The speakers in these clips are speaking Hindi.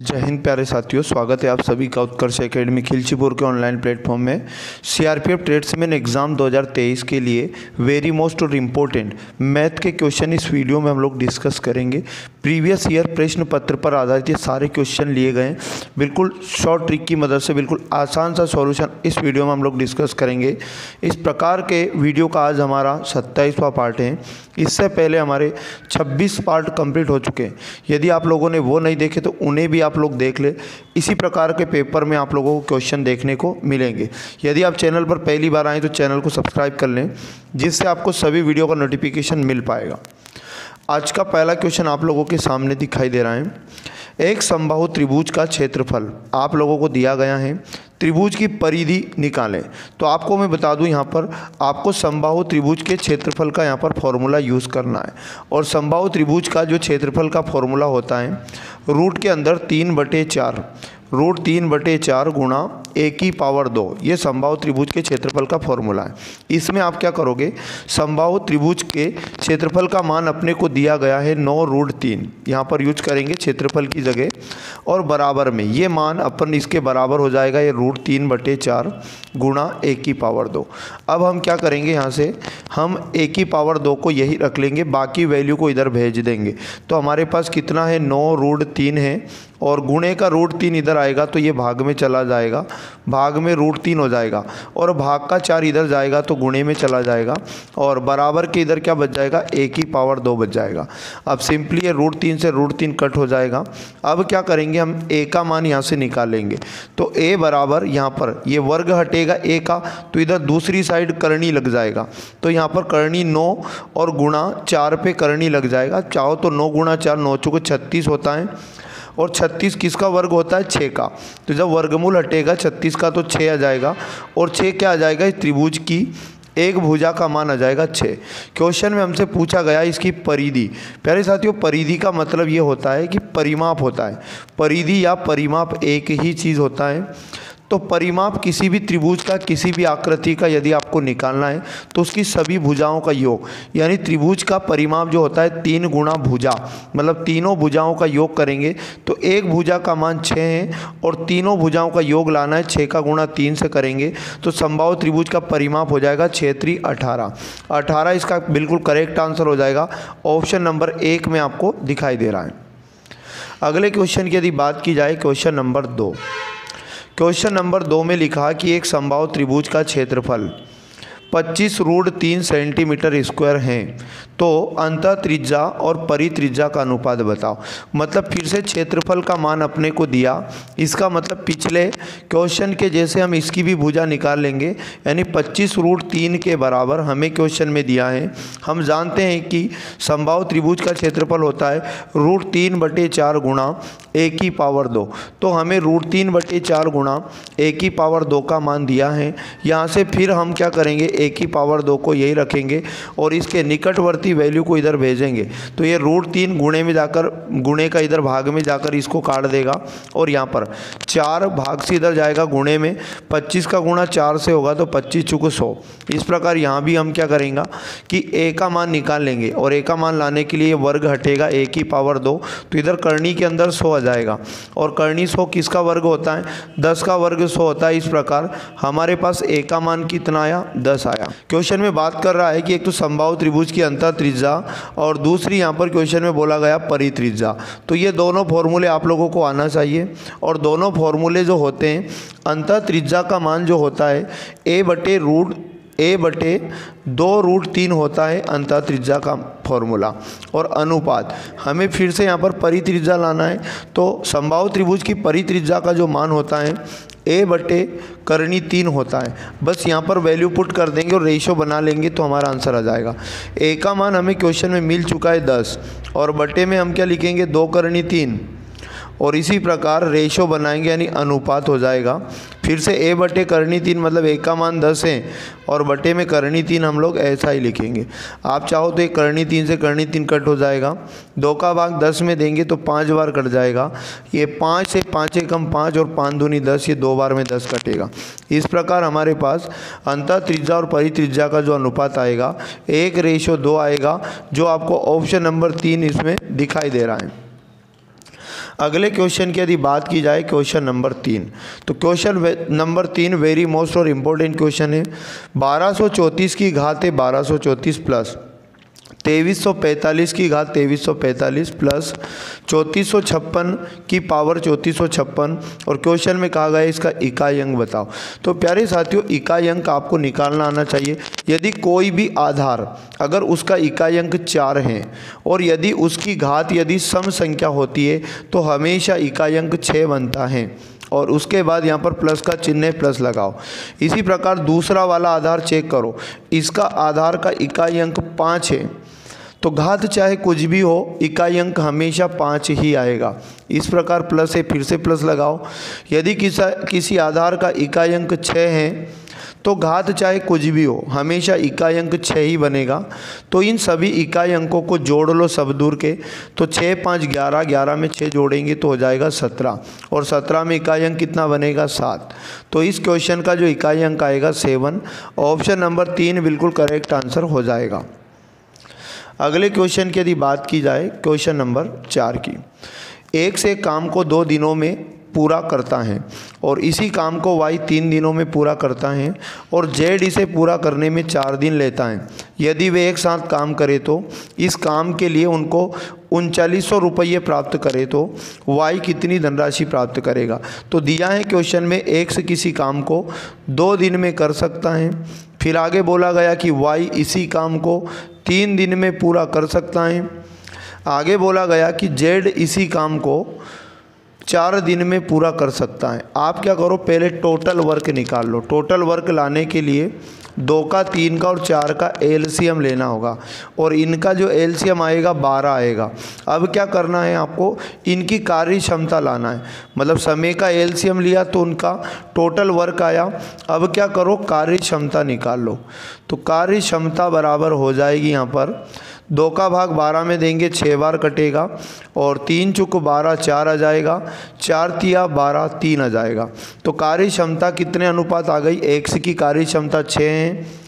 जय हिंद प्यारे साथियों, स्वागत है आप सभी का उत्कर्ष एकेडमी खिलचीपुर के ऑनलाइन प्लेटफॉर्म में। सीआरपीएफ ट्रेड्समैन एग्ज़ाम 2023 के लिए वेरी मोस्ट और इम्पोर्टेंट मैथ के क्वेश्चन इस वीडियो में हम लोग डिस्कस करेंगे। प्रीवियस ईयर प्रश्न पत्र पर आधारित ये सारे क्वेश्चन लिए गए बिल्कुल शॉर्ट ट्रिक की मदद से बिल्कुल आसान सा सॉल्यूशन इस वीडियो में हम लोग डिस्कस करेंगे। इस प्रकार के वीडियो का आज हमारा सत्ताईसवां पार्ट है। इससे पहले हमारे छब्बीस पार्ट कंप्लीट हो चुके हैं। यदि आप लोगों ने वो नहीं देखे तो उन्हें भी आप लोग देख ले। इसी प्रकार के पेपर में आप लोगों को क्वेश्चन देखने को मिलेंगे। यदि आप चैनल पर पहली बार आएँ तो चैनल को सब्सक्राइब कर लें, जिससे आपको सभी वीडियो का नोटिफिकेशन मिल पाएगा। आज का पहला क्वेश्चन आप लोगों के सामने दिखाई दे रहा है। एक संभाव त्रिभुज का क्षेत्रफल आप लोगों को दिया गया है। त्रिभुज की परिधि निकालें। तो आपको मैं बता दूँ यहाँ पर आपको संबाहु त्रिभुज के क्षेत्रफल का यहाँ पर फॉर्मूला यूज़ करना है। और संबाहु त्रिभुज का जो क्षेत्रफल का फॉर्मूला होता है, रूट के अंदर तीन बटे चार, रूट तीन बटे चार गुणा ए की पावर दो, ये संभाव त्रिभुज के क्षेत्रफल का फॉर्मूला है। इसमें आप क्या करोगे? संभाव त्रिभुज के क्षेत्रफल का मान अपने को दिया गया है नौ रूट तीन। यहाँ पर यूज़ करेंगे क्षेत्रफल की जगह और बराबर में। ये मान अपन इसके बराबर हो जाएगा, ये रूट तीन बटे चार गुणा ए की पावर दो। अब हम क्या करेंगे यहाँ से? हम ए की पावर दो को यही रख लेंगे, बाकी वैल्यू को इधर भेज देंगे। तो हमारे पास कितना है? नौ रूट तीन है। और गुणे का रूट तीन इधर आएगा तो ये भाग में चला जाएगा। भाग में रूट तीन हो जाएगा। और भाग का चार इधर जाएगा तो गुणे में चला जाएगा। और बराबर के इधर क्या बच जाएगा? एक ही पावर दो बच जाएगा। अब सिंपली ये रूट तीन से रूट तीन कट हो जाएगा। अब क्या करेंगे हम? ए का मान यहाँ से निकालेंगे। तो ए बराबर यहाँ पर, ये वर्ग हटेगा ए का तो इधर दूसरी साइड करनी लग जाएगा। तो यहाँ पर करनी नौ और गुणा चार पे करनी लग जाएगा। चाहो तो नौ गुणा चार, नौ चौको छत्तीस होता है। और छत्तीस किसका वर्ग होता है? छः का। तो जब वर्गमूल हटेगा, छत्तीस का तो छः आ जाएगा। और छः क्या आ जाएगा? इस त्रिभुज की एक भुजा का मान आ जाएगा छः क्वेश्चन में हमसे पूछा गया इसकी परिधि। प्यारे साथियों, परिधि का मतलब ये होता है कि परिमाप होता है। परिधि या परिमाप एक ही चीज़ होता है। तो परिमाप किसी भी त्रिभुज का, किसी भी आकृति का यदि आपको निकालना है तो उसकी सभी भुजाओं का योग, यानी त्रिभुज का परिमाप जो होता है तीन गुणा भुजा मतलब तीनों भुजाओं का योग करेंगे तो एक भुजा का मान छः है और तीनों भुजाओं का योग लाना है छः का गुणा तीन से करेंगे तो संभाव त्रिभुज का परिमाप हो जाएगा छेत्री अठारह। अठारह इसका बिल्कुल करेक्ट आंसर हो जाएगा ऑप्शन नंबर एक में आपको दिखाई दे रहा है। अगले क्वेश्चन की यदि बात की जाए क्वेश्चन नंबर दो। क्वेश्चन नंबर दो में लिखा कि एक संभाव त्रिभुज का क्षेत्रफल। 25 रूट तीन सेंटीमीटर स्क्वायर हैं। तो अंत त्रिज्या और परित्रिज्या का अनुपात बताओ। मतलब फिर से क्षेत्रफल का मान अपने को दिया। इसका मतलब पिछले क्वेश्चन के जैसे हम इसकी भी भुजा निकाल लेंगे। यानी 25 रूट तीन के बराबर हमें क्वेश्चन में दिया है। हम जानते हैं कि संभाव त्रिभुज का क्षेत्रफल होता है रूट तीन बटे चार गुणा एक ही पावर दो। तो हमें रूट तीन बटे चार गुणा एक ही पावर दो का मान दिया है। यहाँ से फिर हम क्या करेंगे? एक ही पावर दो को यही रखेंगे और इसके निकटवर्ती वैल्यू को इधर भेजेंगे। तो ये रूट तीन गुणे में जाकर, गुणे का इधर भाग में जाकर इसको काट देगा और यहाँ पर चार भाग से इधर जाएगा गुणे में, पच्चीस का गुणा चार से होगा तो पच्चीस चुक सौ। इस प्रकार यहाँ भी हम क्या करेंगे कि ए का मान निकाल लेंगे और ए का मान लाने के लिए वर्ग हटेगा ए की पावर दो। तो इधर करनी के अंदर सौ आ जाएगा। और करनी सौ किसका वर्ग होता है? दस का वर्ग सौ होता है। इस प्रकार हमारे पास ए का मान कितना आया? दस आया क्वेश्चन में बात कर रहा है कि एक तो संभाव त्रिभुज की अंतर त्रिज्या और दूसरी यहाँ पर क्वेश्चन में बोला गया परित्रिज्या। तो ये दोनों फॉर्मूले आप लोगों को आना चाहिए और दोनों फॉर्मूले जो होते हैं अंतर त्रिज्या का मान जो होता है, ए बटे रूट ए बटे दो रूट तीन होता है अंतर त्रिज्या का फॉर्मूला और अनुपात। हमें फिर से यहाँ पर परित्रिज्या लाना है। तो संभाव त्रिभुज की परित्रिज्या का जो मान होता है ए बटे करनी तीन होता है। बस यहाँ पर वैल्यू पुट कर देंगे और रेशो बना लेंगे तो हमारा आंसर आ जाएगा। ए का मान हमें क्वेश्चन में मिल चुका है दस और बटे में हम क्या लिखेंगे? दो करणी तीन। और इसी प्रकार रेशो बनाएँगे, यानी अनुपात हो जाएगा। फिर से ए बटे करनी तीन मतलब एक का मान दस है, और बटे में करनी तीन हम लोग ऐसा ही लिखेंगे। आप चाहो तो एक करनी तीन से करनी तीन कट हो जाएगा। दो का भाग दस में देंगे तो पाँच बार कट जाएगा। ये पाँच से पाँच कम पाँच और पाँच दूनी दस, ये दो बार में दस कटेगा। इस प्रकार हमारे पास अंतर त्रिज्या और परित्रिज्या का जो अनुपात आएगा, एक रेशो दो आएगा, जो आपको ऑप्शन नंबर तीन इसमें दिखाई दे रहा है। अगले क्वेश्चन की यदि बात की जाए क्वेश्चन नंबर तीन। तो क्वेश्चन नंबर तीन वेरी मोस्ट और इम्पोर्टेंट क्वेश्चन है। बारह की घात है बारह प्लस तेईस सौ पैंतालीस की घात तेईस सौ पैंतालीस प्लस चौंतीस सौ छप्पन की पावर चौंतीस सौ छप्पन और क्वेश्चन में कहा गया इसका इकाई अंक बताओ। तो प्यारे साथियों, इकाई अंक आपको निकालना आना चाहिए। यदि कोई भी आधार, अगर उसका इकाई अंक चार है और यदि उसकी घात यदि सम संख्या होती है तो हमेशा इकाई अंक छः बनता है और उसके बाद यहाँ पर प्लस का चिन्ह प्लस लगाओ। इसी प्रकार दूसरा वाला आधार चेक करो। इसका आधार का इकाई अंक पाँच है। तो घात चाहे कुछ भी हो, इकाई अंक हमेशा पाँच ही आएगा। इस प्रकार प्लस है फिर से प्लस लगाओ। यदि किसा, किसी आधार का इकाई अंक छः है तो घात चाहे कुछ भी हो, हमेशा इकाई अंक छः ही बनेगा। तो इन सभी इकाई अंकों को जोड़ लो सब दूर के। तो छः पाँच, ग्यारह ग्यारह में छः जोड़ेंगे तो हो जाएगा सत्रह। और सत्रह में इकाई अंक कितना बनेगा? सात। तो इस क्वेश्चन का जो इकाई अंक आएगा, सेवन। ऑप्शन नंबर तीन बिल्कुल करेक्ट आंसर हो जाएगा। अगले क्वेश्चन की यदि बात की जाए क्वेश्चन नंबर चार की, एक से काम को दो दिनों में पूरा करता है और इसी काम को वाई तीन दिनों में पूरा करता है और जेड इसे पूरा करने में चार दिन लेता है। यदि वे एक साथ काम करें तो इस काम के लिए उनको उनचालीस सौ रुपये प्राप्त करे तो वाई कितनी धनराशि प्राप्त करेगा? तो दिया है क्वेश्चन में एक से किसी काम को दो दिन में कर सकता है। फिर आगे बोला गया कि वाई इसी काम को तीन दिन में पूरा कर सकता है। आगे बोला गया कि जेड इसी काम को चार दिन में पूरा कर सकता है। आप क्या करो, पहले टोटल वर्क निकाल लो। टोटल वर्क लाने के लिए दो का तीन का और चार का एलसीएम लेना होगा और इनका जो एलसीएम आएगा, बारह आएगा। अब क्या करना है आपको? इनकी कार्य क्षमता लाना है। मतलब समय का एलसीएम लिया तो उनका टोटल वर्क आया। अब क्या करो? कार्य क्षमता निकाल लो। तो कार्य क्षमता बराबर हो जाएगी यहाँ पर। दो का भाग बारह में देंगे छः बार कटेगा, और तीन चुक बारह, चार आ जाएगा, चार तिया बारह, तीन आ जाएगा। तो कार्य क्षमता कितने अनुपात आ गई? एक्स की कार्य क्षमता छः है।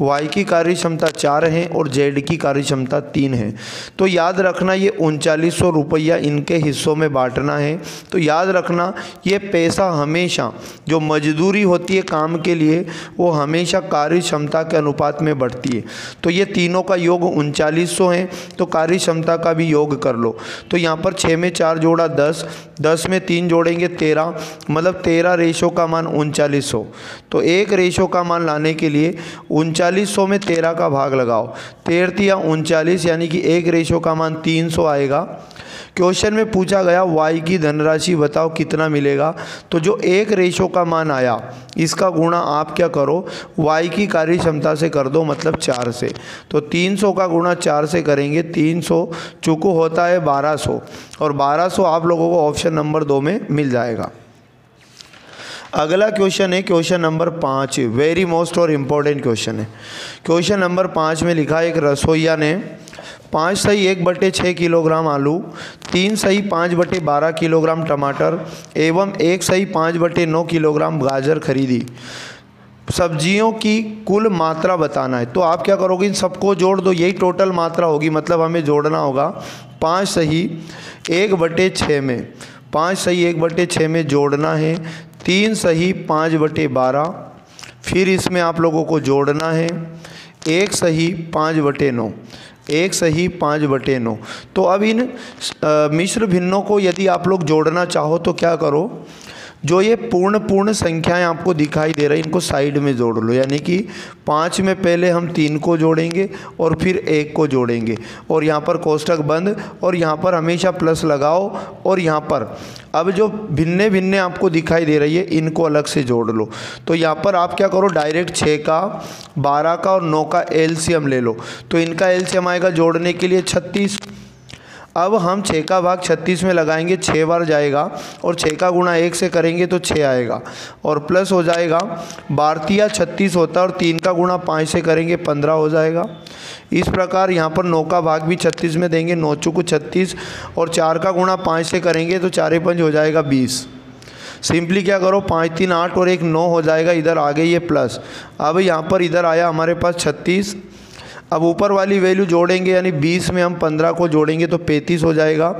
वाई की कार्य क्षमता चार है और जेड की कार्य क्षमता तीन है। तो याद रखना ये उनचालीस सौ रुपया इनके हिस्सों में बांटना है। तो याद रखना, ये पैसा हमेशा जो मजदूरी होती है काम के लिए, वो हमेशा कार्य क्षमता के अनुपात में बढ़ती है। तो ये तीनों का योग उनचालीस है तो कार्य क्षमता का भी योग कर लो। तो यहाँ पर छः में चार जोड़ा दस दस में तीन जोड़ेंगे तेरह मतलब तेरह रेशो का मान उनचालीस। तो एक रेशो का मान लाने के लिए उनचालीस उनचालीस सौ में तेरह का भाग लगाओ। तेरती या उनचालीस, यानी कि एक रेशो का मान तीन सौ आएगा। क्वेश्चन में पूछा गया, वाई की धनराशि बताओ कितना मिलेगा? तो जो एक रेशो का मान आया, इसका गुणा आप क्या करो? वाई की कार्य क्षमता से कर दो मतलब चार से। तो तीन सौ का गुणा चार से करेंगे, तीन सौ, चूँकू होता है बारह सौ। और बारह सौ आप लोगों को ऑप्शन नंबर दो में मिल जाएगा। अगला क्वेश्चन है, क्वेश्चन नंबर पाँच वेरी मोस्ट और इम्पोर्टेंट क्वेश्चन है। क्वेश्चन नंबर पाँच में लिखा एक रसोईया ने, पाँच सही एक बटे छः किलोग्राम आलू, तीन सही पाँच बटे बारह किलोग्राम टमाटर, एवं एक सही पाँच बटे नौ किलोग्राम गाजर खरीदी। सब्जियों की कुल मात्रा बताना है। तो आप क्या करोगे, इन सबको जोड़ दो, यही टोटल मात्रा होगी मतलब हमें जोड़ना होगा। पाँच सही एक बटे छः में, पाँच सही एक बटे छः में जोड़ना है तीन सही, पाँच बटे बारह। फिर इसमें आप लोगों को जोड़ना है। एक सही, पाँच बटे नौ। एक सही, पाँच बटे नौ। तो अब इन मिश्र भिन्नों को यदि आप लोग जोड़ना चाहो तो क्या करो? जो ये पूर्ण पूर्ण संख्याएँ आपको दिखाई दे रही इनको साइड में जोड़ लो। यानी कि पाँच में पहले हम तीन को जोड़ेंगे और फिर एक को जोड़ेंगे। और यहाँ पर कोष्टक बंद, और यहाँ पर हमेशा प्लस लगाओ, और यहाँ पर। अब जो भिन्ने भिन्ने आपको दिखाई दे रही है, इनको अलग से जोड़ लो। तो यहाँ पर आप क्या करो, डायरेक्ट छः का, बारह का और नौ का एलसीएम ले लो। तो इनका एलसीएम आएगा जोड़ने के लिए छत्तीस। अब हम छः का भाग छत्तीस में लगाएँगे छः बार जाएगा और छः का गुणा एक से करेंगे तो छः आएगा और प्लस हो जाएगा बारतिया छत्तीस होता है और तीन का गुणा पाँच से करेंगे, पंद्रह हो जाएगा। इस प्रकार यहाँ पर नौ का भाग भी छत्तीस में देंगे, नौ चुको छत्तीस और चार का गुणा पाँच से करेंगे तो चार पंच हो जाएगा बीस। सिंपली क्या करो, पाँच, तीन, आठ और एक नौ हो जाएगा, इधर आ गई ये प्लस अब यहाँ पर इधर आया हमारे पास छत्तीस अब ऊपर वाली वैल्यू जोड़ेंगे, यानी 20 में हम 15 को जोड़ेंगे तो 35 हो जाएगा।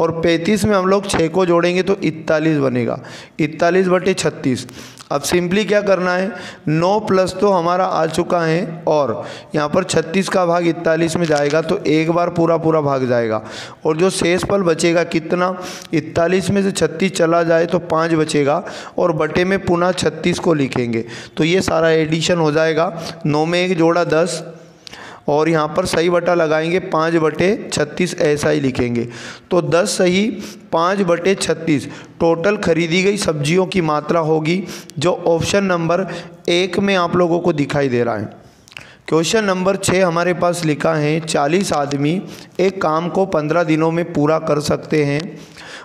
और पैंतीस में हम लोग छः को जोड़ेंगे तो इकतालीस बनेगा। इकतालीस बटे छत्तीस। अब सिंपली क्या करना है? नौ प्लस तो हमारा आ चुका है और यहाँ पर छत्तीस का भाग इकतालीस में जाएगा तो एक बार पूरा पूरा भाग जाएगा। और जो शेष पल बचेगा कितना? इकतालीस में से छत्तीस चला जाए तो पाँच बचेगा और बटे में पुनः छत्तीस को लिखेंगे। तो ये सारा एडिशन हो जाएगा। नौ में एक जोड़ा दस और यहाँ पर सही बटा लगाएँगे पाँच बटे छत्तीस, ऐसा ही लिखेंगे। तो दस सही, पाँच बटे छत्तीस, टोटल खरीदी गई सब्जियों की मात्रा होगी, जो ऑप्शन नंबर एक में आप लोगों को दिखाई दे रहा है। क्वेश्चन नंबर छः हमारे पास लिखा है, चालीस आदमी एक काम को पंद्रह दिनों में पूरा कर सकते हैं।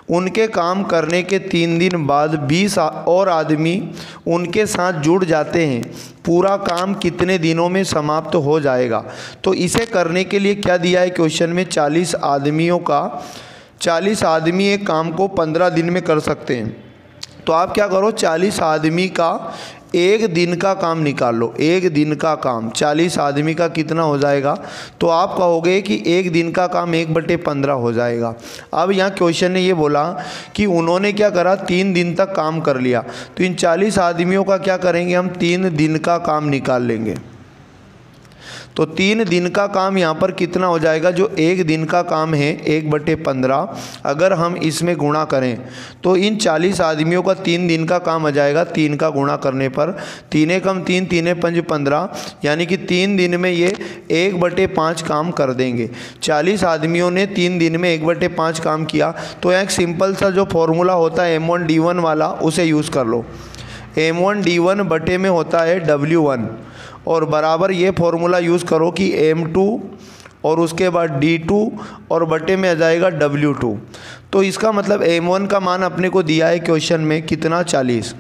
उनके काम करने के तीन दिन बाद बीस और आदमी उनके साथ जुड़ जाते हैं। पूरा काम कितने दिनों में समाप्त हो जाएगा? तो इसे करने के लिए क्या दिया है क्वेश्चन में? चालीस आदमियों का, चालीस आदमी एक काम को पंद्रह दिन में कर सकते हैं। तो आप क्या करो? चालीस आदमी का एक दिन का काम निकाल लो, एक दिन का काम। चालीस आदमी का कितना हो जाएगा? तो आप कहोगे कि एक दिन का काम एक बटे पंद्रह हो जाएगा। अब यहाँ क्वेश्चन ने ये बोला कि उन्होंने क्या करा? तीन दिन तक काम कर लिया। तो इन चालीस आदमियों का क्या करेंगे? हम तीन दिन का काम निकाल लेंगे। तो तीन दिन का काम यहाँ पर कितना हो जाएगा? जो एक दिन का काम है, एक बटे पंद्रह, अगर हम इसमें गुणा करें तो इन चालीस आदमियों का तीन दिन का काम आ जाएगा तीन का गुणा करने पर। तीने कम तीन, तीने पंज पंद्रह, यानी कि तीन दिन में ये एक बटे पाँच काम कर देंगे। चालीस आदमियों ने तीन दिन में एक बटे पाँच काम किया तो एक सिंपल सा जो फॉर्मूला होता है एम वन डी वन वाला, उसे यूज़ कर लो। एम वन डी वन बटे में होता है डब्ल्यू वन। और बराबर ये फॉर्मूला यूज़ करो कि एम टू और उसके बाद डी टू और बटे में आ जाएगा डब्ल्यू टू तो इसका मतलब एम वन का मान अपने को दिया है क्वेश्चन में कितना? चालीस।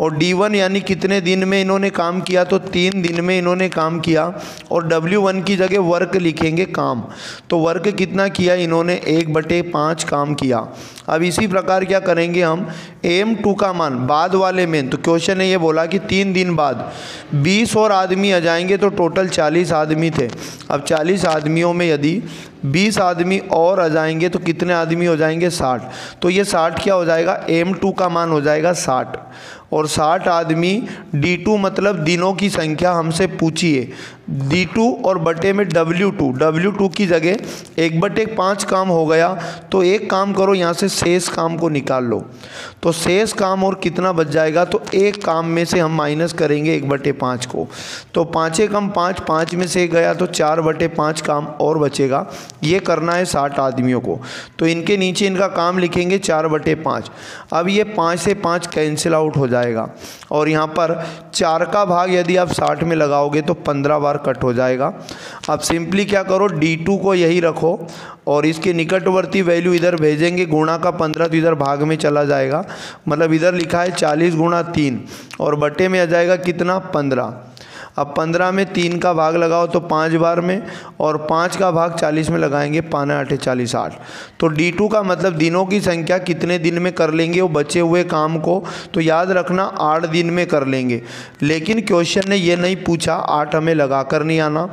और डी वन यानी कितने दिन में इन्होंने काम किया? तो तीन दिन में इन्होंने काम किया और डब्ल्यू वन की जगह वर्क लिखेंगे काम। तो वर्क कितना किया इन्होंने? एक बटे पाँच काम किया। अब इसी प्रकार क्या करेंगे हम? एम टू का मान बाद वाले में तो क्वेश्चन ने ये बोला कि तीन दिन बाद बीस और आदमी आ जाएँगे तो टोटल चालीस आदमी थे। अब चालीस आदमियों में यदि बीस आदमी और आ जाएँगे तो कितने आदमी हो जाएँगे? साठ। तो ये साठ क्या हो जाएगा? एम टू का मान हो जाएगा साठ। और साठ आदमी डी टू मतलब दिनों की संख्या हमसे पूछिए। डी टू और बटे में डब्ल्यू टू डब्ल्यू टू की जगह एक बटे पाँच काम हो गया तो एक काम करो, यहाँ से शेष काम को निकाल लो। तो शेष काम और कितना बच जाएगा? तो एक काम में से हम माइनस करेंगे एक बटे पाँच को। तो पाँचे कम पाँच पाँच में से गया तो चार बटे पाँच काम और बचेगा। ये करना है साठ आदमियों को। तो इनके नीचे इनका काम लिखेंगे चार बटे पाँच। अब ये पाँच से पाँच कैंसिल आउट हो जाएगा। और यहाँ पर चार का भाग यदि आप साठ में लगाओगे तो पंद्रह बार कट हो जाएगा। अब सिंपली क्या करो डी टू को यही रखो और इसके निकटवर्ती वैल्यू इधर भेजेंगे, गुणा का पंद्रह तो इधर भाग में चला जाएगा। मतलब इधर लिखा है चालीस गुणा तीन और बटे में आ जाएगा कितना? पंद्रह। अब पंद्रह में तीन का भाग लगाओ तो पाँच बार में, और पाँच का भाग चालीस में लगाएँगे पाना आठे चालीस आठ। तो डी टू का मतलब दिनों की संख्या कितने दिन में कर लेंगे वो बचे हुए काम को तो याद रखना आठ दिन में कर लेंगे। लेकिन क्वेश्चन ने ये नहीं पूछा, आठ हमें लगा कर नहीं आना।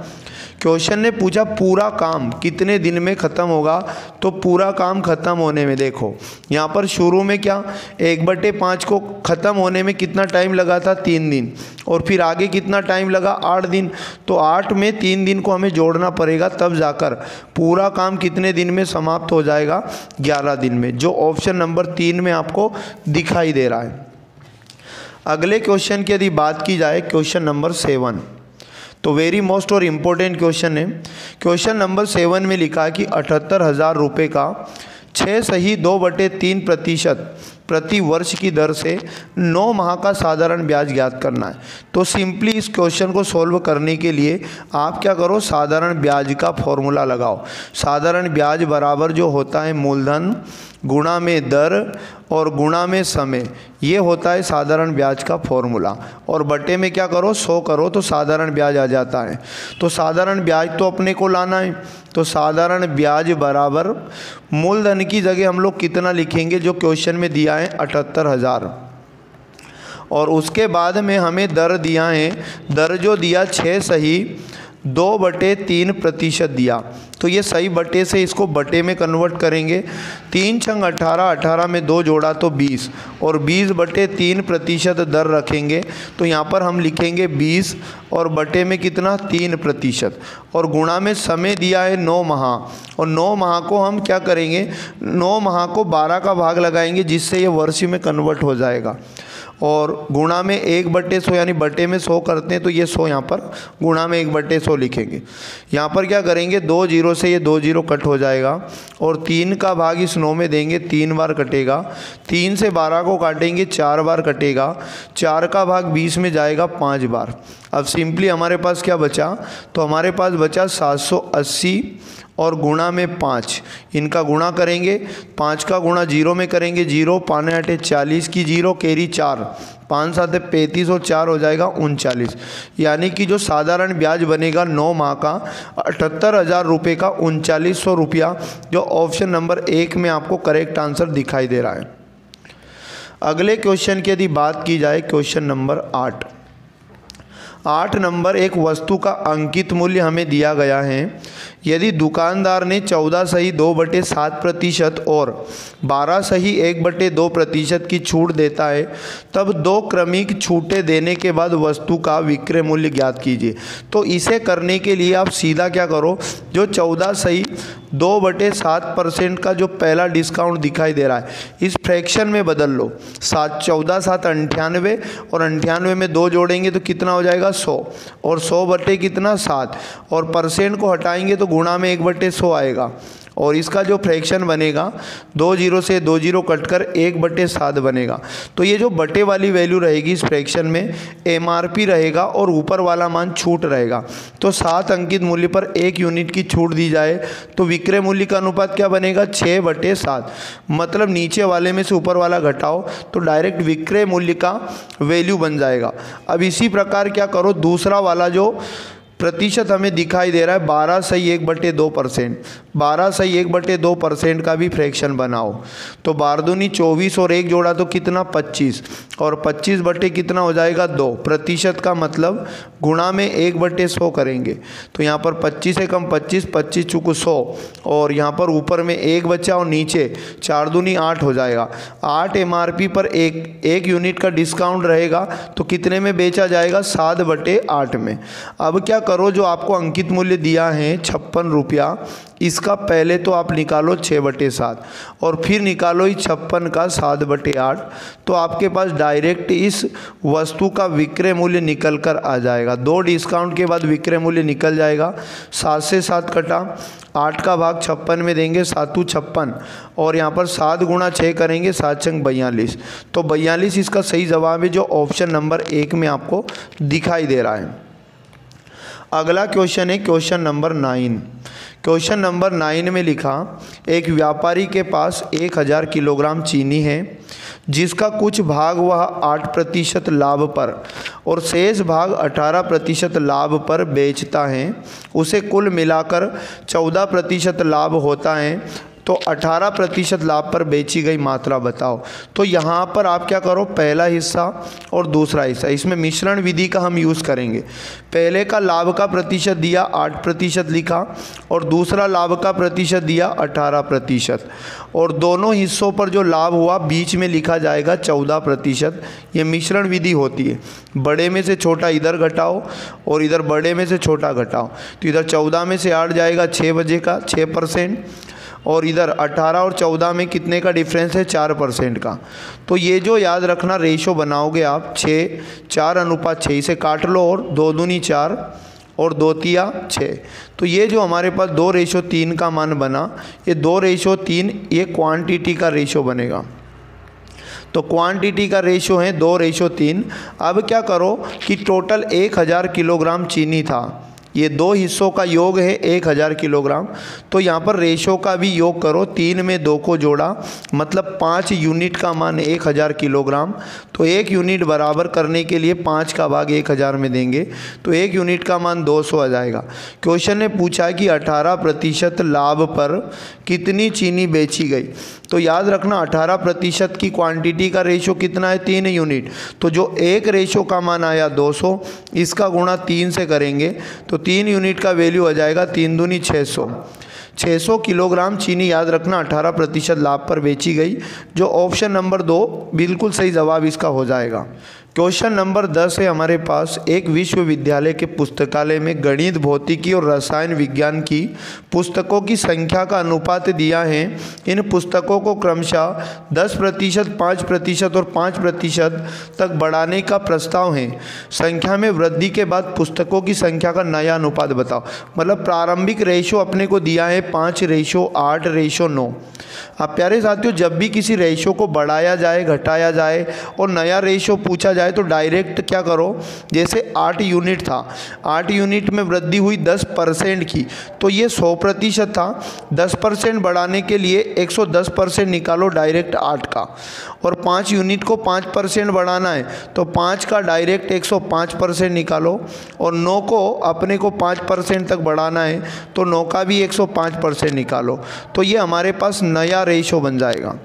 क्वेश्चन ने पूछा, पूरा काम कितने दिन में ख़त्म होगा? तो पूरा काम ख़त्म होने में देखो, यहाँ पर शुरू में क्या? एक बटे पाँच को ख़त्म होने में कितना टाइम लगा था? तीन दिन। और फिर आगे कितना टाइम लगा? आठ दिन। तो आठ में तीन दिन को हमें जोड़ना पड़ेगा तब जाकर पूरा काम कितने दिन में समाप्त हो जाएगा? ग्यारह दिन में, जो ऑप्शन नंबर तीन में आपको दिखाई दे रहा है। अगले क्वेश्चन की यदि बात की जाए क्वेश्चन नंबर सेवन तो वेरी मोस्ट और इम्पोर्टेंट क्वेश्चन है। क्वेश्चन नंबर सेवन में लिखा है कि अठहत्तर हज़ार रुपये का छः सही दो बटे तीन प्रतिशत प्रति वर्ष की दर से नौ माह का साधारण ब्याज ज्ञात करना है। तो सिंपली इस क्वेश्चन को सॉल्व करने के लिए आप क्या करो? साधारण ब्याज का फॉर्मूला लगाओ। साधारण ब्याज बराबर जो होता है मूलधन गुणा में दर और गुणा में समय। ये होता है साधारण ब्याज का फॉर्मूला। और बटे में क्या करो? सौ करो तो साधारण ब्याज आ जाता है। तो साधारण ब्याज तो अपने को लाना है। तो साधारण ब्याज बराबर मूलधन की जगह हम लोग कितना लिखेंगे? जो क्वेश्चन में दिया है, अठहत्तर हज़ार। और उसके बाद में हमें दर दिया है। दर जो दिया छः सही। दो बटे तीन प्रतिशत दिया। तो ये सही बटे से इसको बटे में कन्वर्ट करेंगे। तीन छंग अठारह अठारह में दो जोड़ा तो बीस। और बीस बटे तीन प्रतिशत दर रखेंगे। तो यहाँ पर हम लिखेंगे बीस और बटे में कितना? तीन प्रतिशत। और गुणा में समय दिया है नौ माह। और नौ माह को हम क्या करेंगे? नौ माह को बारह का भाग लगाएँगे जिससे ये वर्ष में कन्वर्ट हो जाएगा। और गुणा में एक बट्टे सौ, यानी बटे में सौ करते हैं तो ये सौ यहाँ पर, गुणा में एक बट्टे सौ लिखेंगे। यहाँ पर क्या करेंगे, दो ज़ीरो से ये दो ज़ीरो कट हो जाएगा, और तीन का भाग इस नौ में देंगे, तीन बार कटेगा। तीन से बारह को काटेंगे, चार बार कटेगा। चार का भाग बीस में जाएगा, पाँच बार। अब सिंपली हमारे पास क्या बचा? तो हमारे पास बचा सात सौ अस्सी और गुणा में पाँच। इनका गुणा करेंगे, पाँच का गुणा ज़ीरो में करेंगे, ज़ीरो, पाने अटे चालीस की ज़ीरो, केरी चार। पाँच सात पैंतीस और चार हो जाएगा उनचालीस। यानी कि जो साधारण ब्याज बनेगा नौ माह का, अठहत्तर हज़ार रुपये का उनचालीस सौ रुपया, जो ऑप्शन नंबर एक में आपको करेक्ट आंसर दिखाई दे रहा है। अगले क्वेश्चन की यदि बात की जाए, क्वेश्चन नंबर आठ। आठ नंबर एक वस्तु का अंकित मूल्य हमें दिया गया है। यदि दुकानदार ने चौदह सही दो बटे सात प्रतिशत और बारह सही एक बटे दो प्रतिशत की छूट देता है, तब दो क्रमिक छूटें देने के बाद वस्तु का विक्रय मूल्य ज्ञात कीजिए। तो इसे करने के लिए आप सीधा क्या करो, जो चौदह सही दो बटे सात परसेंट का जो पहला डिस्काउंट दिखाई दे रहा है, इस फ्रैक्शन में बदल लो। सात चौदह, सात अंठानवे और अंठानवे में दो जोड़ेंगे तो कितना हो जाएगा सौ। और सौ बटे कितना? सात। और परसेंट को हटाएँगे तो गुणा में एक बटे सौ आएगा। और इसका जो फ्रैक्शन बनेगा, दो ज़ीरो से दो ज़ीरो कट कर एक बटे सात बनेगा। तो ये जो बटे वाली वैल्यू रहेगी इस फ्रैक्शन में एमआरपी रहेगा और ऊपर वाला मान छूट रहेगा। तो सात अंकित मूल्य पर एक यूनिट की छूट दी जाए तो विक्रय मूल्य का अनुपात क्या बनेगा? छः बटे सात। मतलब नीचे वाले में से ऊपर वाला घटाओ तो डायरेक्ट विक्रय मूल्य का वैल्यू बन जाएगा। अब इसी प्रकार क्या करो, दूसरा वाला जो प्रतिशत हमें दिखाई दे रहा है, बारह सही एक बटे दो परसेंट। बारह सही एक बटे दो परसेंट का भी फ्रैक्शन बनाओ। तो बारदूनी चौबीस और एक जोड़ा तो कितना? पच्चीस। और पच्चीस बटे कितना हो जाएगा? दो। प्रतिशत का मतलब गुणा में एक बटे सौ करेंगे। तो यहाँ पर पच्चीस से कम पच्चीस पच्चीस चुको सौ। और यहाँ पर ऊपर में एक बच्चा और नीचे चार दूनी आठ हो जाएगा। आठ एम पर एक एक यूनिट का डिस्काउंट रहेगा तो कितने में बेचा जाएगा? सात बटे आठ में। अब क्या करो जो आपको अंकित मूल्य दिया है, छप्पन रुपया। इसका पहले तो आप निकालो छः बटे सात और फिर निकालो ही छप्पन का सात बटे आठ। तो आपके पास डायरेक्ट इस वस्तु का विक्रय मूल्य निकल कर आ जाएगा। दो डिस्काउंट के बाद विक्रय मूल्य निकल जाएगा। सात से सात कटा, आठ का भाग छप्पन में देंगे, सातु छप्पन। और यहाँ पर सात गुणा छः करेंगे, सात चंग बयालीस। तो बयालीस इसका सही जवाब है जो ऑप्शन नंबर एक में आपको दिखाई दे रहा है। अगला क्वेश्चन है, question number nine. Question number nine में लिखा, एक व्यापारी के पास एक हज़ार किलोग्राम चीनी है, जिसका कुछ भाग वह आठ प्रतिशत लाभ पर और शेष भाग अठारह प्रतिशत लाभ पर बेचता है। उसे कुल मिलाकर चौदह प्रतिशत लाभ होता है तो 18 प्रतिशत लाभ पर बेची गई मात्रा बताओ। तो यहाँ पर आप क्या करो, पहला हिस्सा और दूसरा हिस्सा। इसमें मिश्रण विधि का हम यूज़ करेंगे। पहले का लाभ का प्रतिशत दिया, आठ प्रतिशत लिखा, और दूसरा लाभ का प्रतिशत दिया, अठारह प्रतिशत। और दोनों हिस्सों पर जो लाभ हुआ, बीच में लिखा जाएगा चौदह प्रतिशत। ये मिश्रण विधि होती है। बड़े में से छोटा इधर घटाओ, और इधर बड़े में से छोटा घटाओ। तो इधर चौदह में से आठ जाएगा छः बजे का छः परसेंट। और इधर 18 और 14 में कितने का डिफरेंस है? चार परसेंट का। तो ये जो याद रखना रेशो बनाओगे आप छः चार अनुपात छः इसे काट लो और दो दूनी चार और दो तिया छः तो ये जो हमारे पास दो रेशो तीन का मान बना, ये दो रेशो तीन, ये क्वांटिटी का रेशो बनेगा। तो क्वांटिटी का रेशो है दो रेशो तीन। अब क्या करो कि टोटल एक हज़ार किलोग्राम चीनी था। ये दो हिस्सों का योग है, एक हज़ार किलोग्राम। तो यहाँ पर रेशो का भी योग करो, तीन में दो को जोड़ा मतलब पाँच यूनिट का मान एक हज़ार किलोग्राम। तो एक यूनिट बराबर करने के लिए पाँच का भाग एक हज़ार में देंगे तो एक यूनिट का मान दो सौ आ जाएगा। क्वेश्चन ने पूछा कि अठारह प्रतिशत लाभ पर कितनी चीनी बेची गई? तो याद रखना, अठारह प्रतिशत की क्वांटिटी का रेशो कितना है? तीन यूनिट तो जो एक रेशो का मान आया दो सौ, इसका गुणा तीन से करेंगे तो तीन यूनिट का वैल्यू आ जाएगा तीन दूनी छः सौ. 600 किलोग्राम चीनी याद रखना 18 प्रतिशत लाभ पर बेची गई, जो ऑप्शन नंबर दो, बिल्कुल सही जवाब इसका हो जाएगा. क्वेश्चन नंबर दस है हमारे पास। एक विश्वविद्यालय के पुस्तकालय में गणित, भौतिकी और रसायन विज्ञान की पुस्तकों की संख्या का अनुपात दिया है। इन पुस्तकों को क्रमशः दस प्रतिशत, पाँच प्रतिशत और पाँच प्रतिशत तक बढ़ाने का प्रस्ताव है। संख्या में वृद्धि के बाद पुस्तकों की संख्या का नया अनुपात बताओ। मतलब प्रारंभिक रेशो अपने को दिया है, पाँच रेशो, आठ रेशो, नौ। आप प्यारे साथियों, जब भी किसी रेशो को बढ़ाया जाए, घटाया जाए और नया रेशो पूछा जाए तो डायरेक्ट क्या करो? जैसे आठ यूनिट था। आठ यूनिट में वृद्धि हुई दस परसेंट की। तो ये सौ प्रतिशत था। दस परसेंट बढ़ाने के लिए एक सौ दस परसेंट निकालो डायरेक्ट आठ का। और पाँच यूनिट को पाँच परसेंट बढ़ाना है तो पाँच का डायरेक्ट एक सौ पाँच परसेंट निकालो। और नौ को अपने को पाँच परसेंट तक बढ़ाना है तो नौ का भी एक सौ पाँच परसेंट निकालो। तो ये हमारे पास नया रेशो बन जाएगा।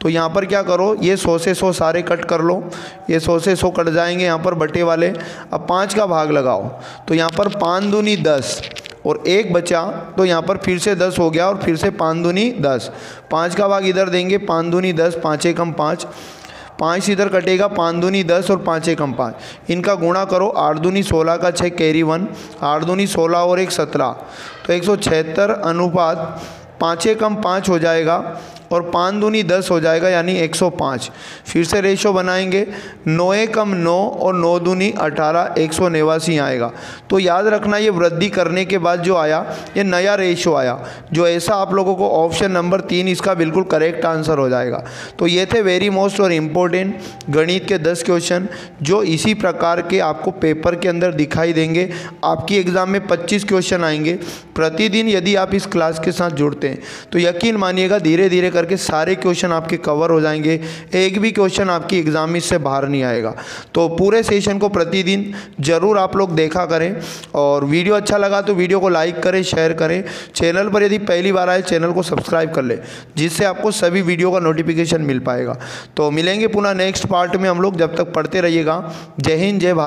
तो यहाँ पर क्या करो, ये सौ से सौ सारे कट कर लो, ये सौ से सौ कट जाएँगे यहाँ पर बटे वाले। अब पाँच का भाग लगाओ तो यहाँ पर पाँच दूनी दस और एक बचा तो यहाँ पर फिर से दस हो गया और फिर से पाँच दूनी दस। पाँच का भाग इधर देंगे पाँच दूनी दस, पाँच एकम पाँच। पाँच इधर कटेगा पाँच दूनी दस और पाँच एकम पाँच। इनका गुणा करो, आठ दूनी सोलह का छः कैरी वन, आठ दूनी सोलह और एक सत्रह। तो एक सौ छिहत्तर अनुपात पाँच कम पाँच हो जाएगा। और पाँच दूनी दस हो जाएगा, यानी एक सौ पाँच। फिर से रेशो बनाएँगे। नौए कम नौ और नौ दूनी अठारह, एक सौ नवासी आएगा। तो याद रखना, ये वृद्धि करने के बाद जो आया, ये नया रेशो आया, जो ऐसा आप लोगों को ऑप्शन नंबर तीन इसका बिल्कुल करेक्ट आंसर हो जाएगा। तो ये थे वेरी मोस्ट और इम्पोर्टेंट गणित के दस क्वेश्चन जो इसी प्रकार के आपको पेपर के अंदर दिखाई देंगे। आपकी एग्ज़ाम में पच्चीस क्वेश्चन आएँगे। प्रतिदिन यदि आप इस क्लास के साथ जुड़ते हैं तो यकीन मानिएगा धीरे धीरे करके सारे क्वेश्चन आपके कवर हो जाएँगे। एक भी क्वेश्चन आपकी एग्ज़ाम से बाहर नहीं आएगा। तो पूरे सेशन को प्रतिदिन ज़रूर आप लोग देखा करें और वीडियो अच्छा लगा तो वीडियो को लाइक करें शेयर करें। चैनल पर यदि पहली बार आए चैनल को सब्सक्राइब कर ले, जिससे आपको सभी वीडियो का नोटिफिकेशन मिल पाएगा। तो मिलेंगे पुनः नेक्स्ट पार्ट में हम लोग। जब तक पढ़ते रहिएगा। जय हिंद, जय भारत।